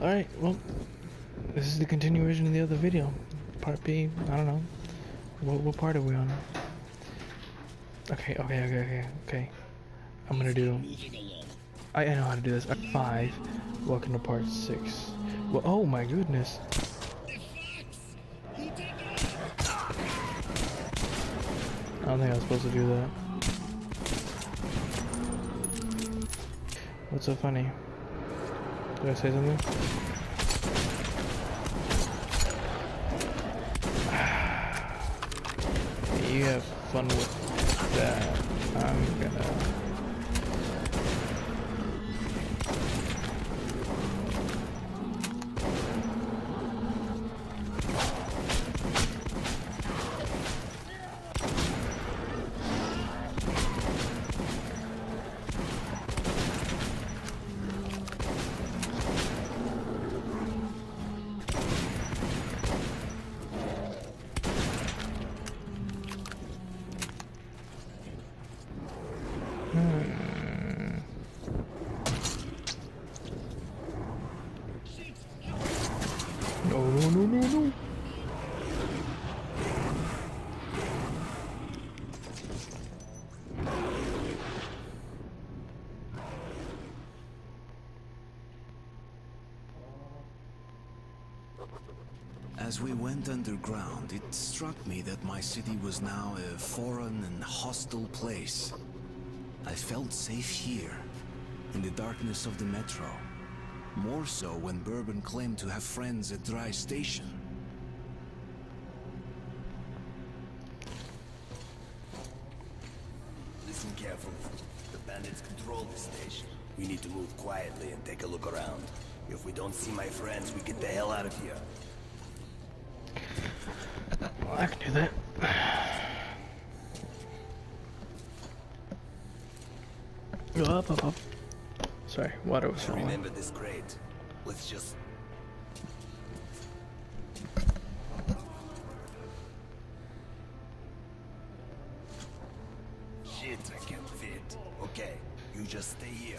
Alright, well, this is the continuation of the other video. Part B, I don't know. What, what part are we on? Okay, okay, okay, okay, okay. I'm gonna do... I, I know how to do this. 5, welcome to part 6. Well, oh my goodness. I don't think I was supposed to do that. What's so funny? Did I say something? you have fun with that. I'm gonna... As we went underground, it struck me that my city was now a foreign and hostile place. I felt safe here, in the darkness of the metro. More so when Bourbon claimed to have friends at Dry Station. Listen carefully. The bandits control the station. We need to move quietly and take a look around. If we don't see my friends, we get the hell out of here. I can do that. Up, up, up. Sorry, water was falling. remember this crate. Let's just... Shit, I can't fit. Okay, you just stay here.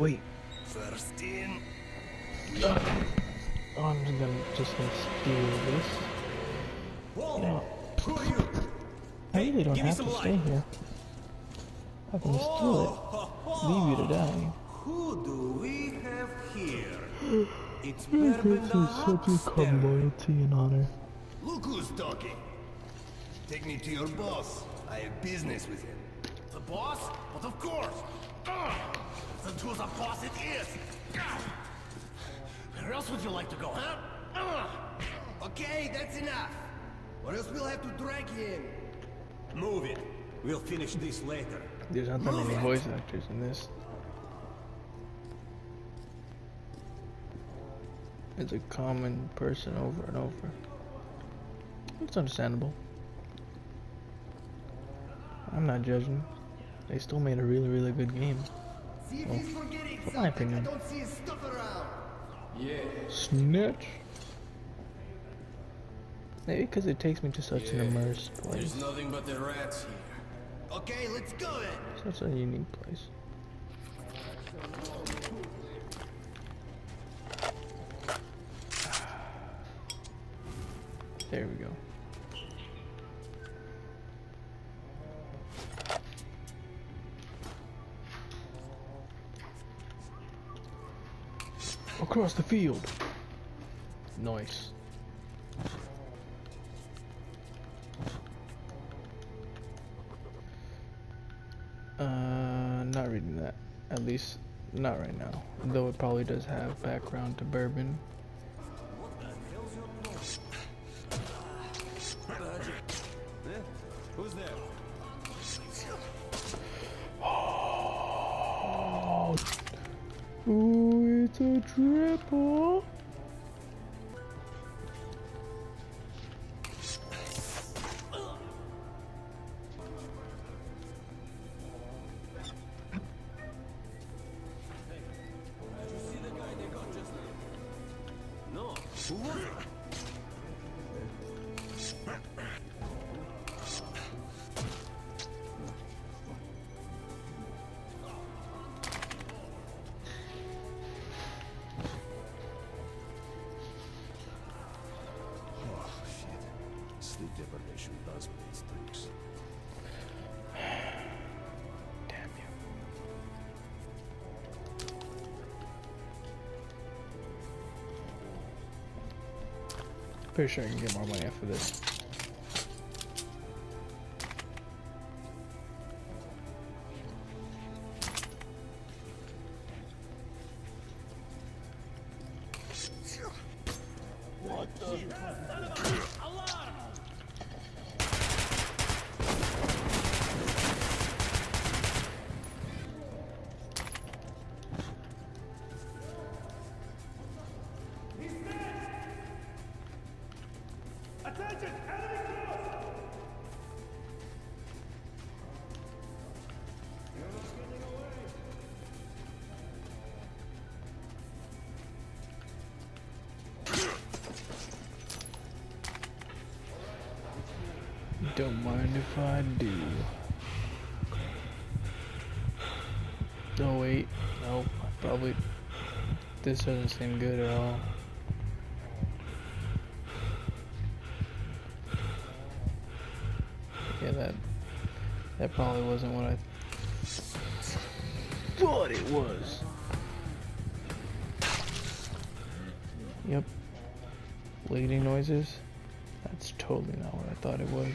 Wait. First in. Oh, I'm just gonna just gonna steal this. No. I really don't have to stay here. I can steal it. Oh. Leave you to die. Who do we have here? It's This Bourbon is a come loyalty and honor. Look who's talking. Take me to your boss. I have business with him. The boss? But of course. Ugh. Then to the boss it is. Where else would you like to go, huh? Okay, that's enough. Or else we'll have to drag him. Move it. We'll finish this later. There's not that many voice actors in this. It's a common person over and over. It's understandable. I'm not judging. They still made a really, really good game. See if Well, he's forgetting in my something. I opinion. don't see his stuff around. Snitch. Maybe because it takes me to such an immersed place. There's nothing but the rats here. Okay, let's go then. Such a unique place. There we go. Across the field. Nice. Uh, not reading that. At least, not right now. Though it probably does have background to bourbon. Who's there? Ooh, it's a triple. No. Who was it? Station does play its tricks. Damn you. Pretty sure I can get more money after this. Don't mind if I do. Oh wait, nope, probably. This doesn't seem good at all. Yeah, that that probably wasn't what I thought it was. Yep. Bleeding noises. That's totally not what I thought it was.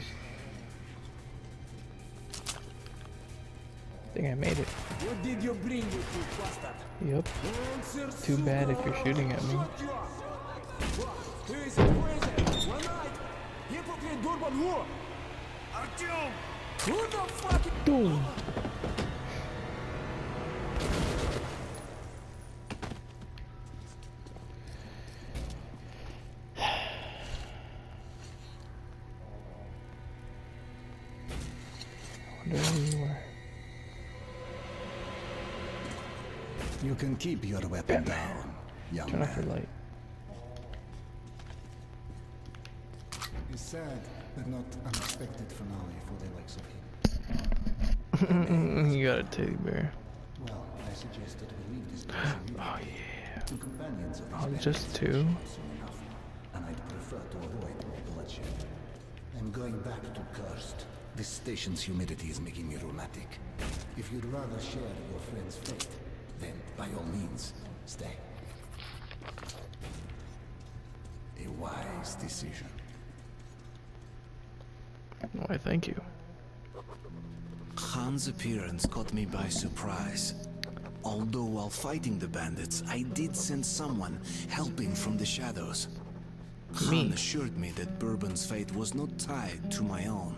I think I made it. What did you bring with you, bastard? Yep. Too bad if you're shooting at me. Shut you up. What? Who is it? Artyom! Who the fuck? Boom. You can keep your weapon down, young Turn off your light. It's sad, but not unexpected finale for the likes of him. you got a teddy bear. Well, I suggest that we leave this place. Oh yeah. Two companions of Oh, just two? enough, and I'd prefer to avoid more bloodshed. I'm going back to Cursed. This station's humidity is making me rheumatic. If you'd rather share your friend's fate, then by all means, stay. A wise decision. Why, thank you. Khan's appearance caught me by surprise. Although while fighting the bandits, I did sense someone helping from the shadows. Han Me. assured me that Bourbon's fate was not tied to my own.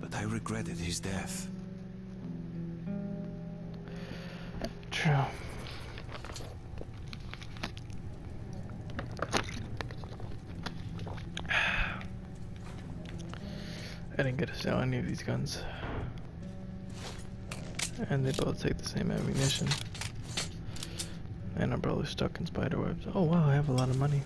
But I regretted his death. True. I didn't get to sell any of these guns. And they both take the same ammunition. And I'm probably stuck in spider webs. Oh wow, I have a lot of money.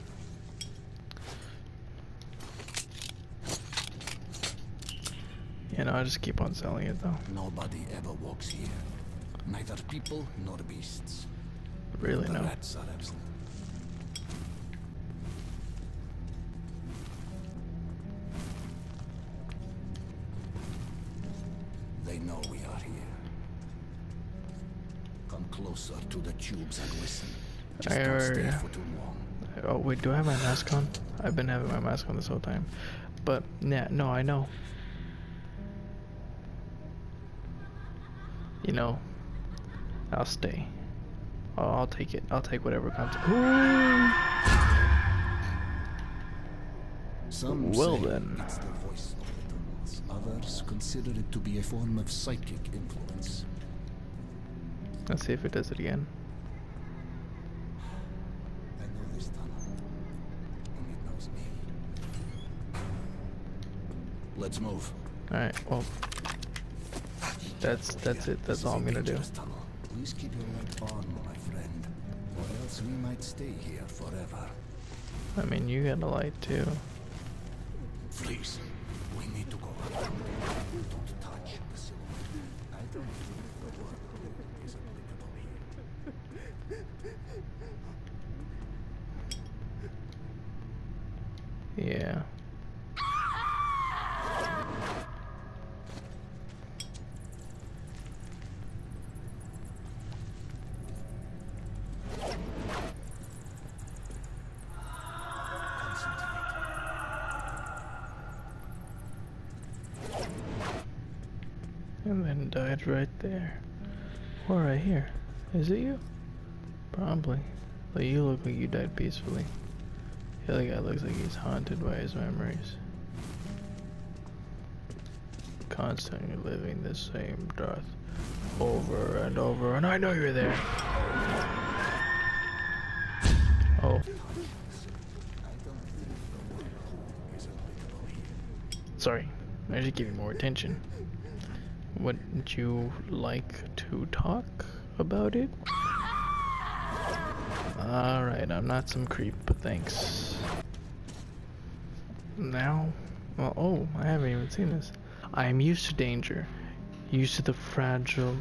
You know, I just keep on selling it though. Nobody ever walks here. Neither people nor beasts. Really the no. rats are absent. Come closer to the tubes and listen. Just I don't stay for too long. Oh wait, do I have my mask on? I've been having my mask on this whole time. But yeah, no, I know. You know, I'll stay. I'll, I'll take it. I'll take whatever comes. Ooh. Some Well then. it's the voice of the. Others consider it to be a form of psychic influence. Let's see if it does it again. I know this tunnel, and it knows me. Let's move. All right. Well, that's that's it. That's all I'm gonna do. Please keep your light on, my friend, or else we might stay here forever. I mean, you got a light too. Yeah. And then died right there. Or right here. Is it you? But you look like you died peacefully. The other guy looks like he's haunted by his memories. Constantly living the same death over and over, and I know you're there. Oh. Sorry, I should give you more attention. Wouldn't you like to talk about it? Alright, I'm not some creep, but thanks. Now, well, oh, I haven't even seen this. I am used to danger, used to the fragile,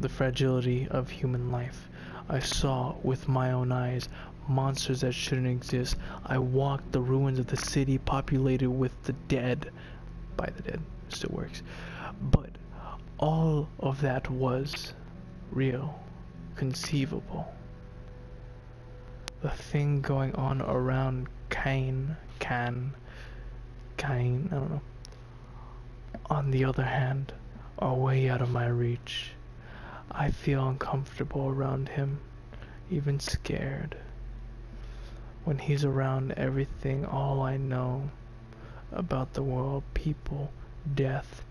the fragility of human life. I saw with my own eyes monsters that shouldn't exist. I walked the ruins of the city populated with the dead. By the dead, still works. But all of that was real, conceivable. The thing going on around Cain, Can, Cain, I don't know. On the other hand, are way out of my reach. I feel uncomfortable around him, even scared. When he's around everything, all I know about the world, people, death,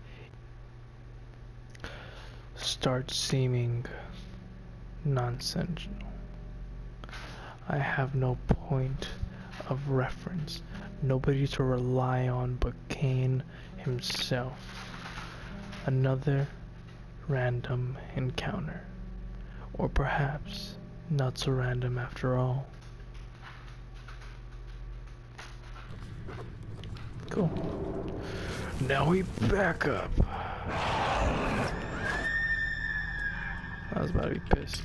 starts seeming nonsensical. I have no point of reference, nobody to rely on but Cain himself. Another random encounter. Or perhaps not so random after all. Cool. Now we back up. I was about to be pissed.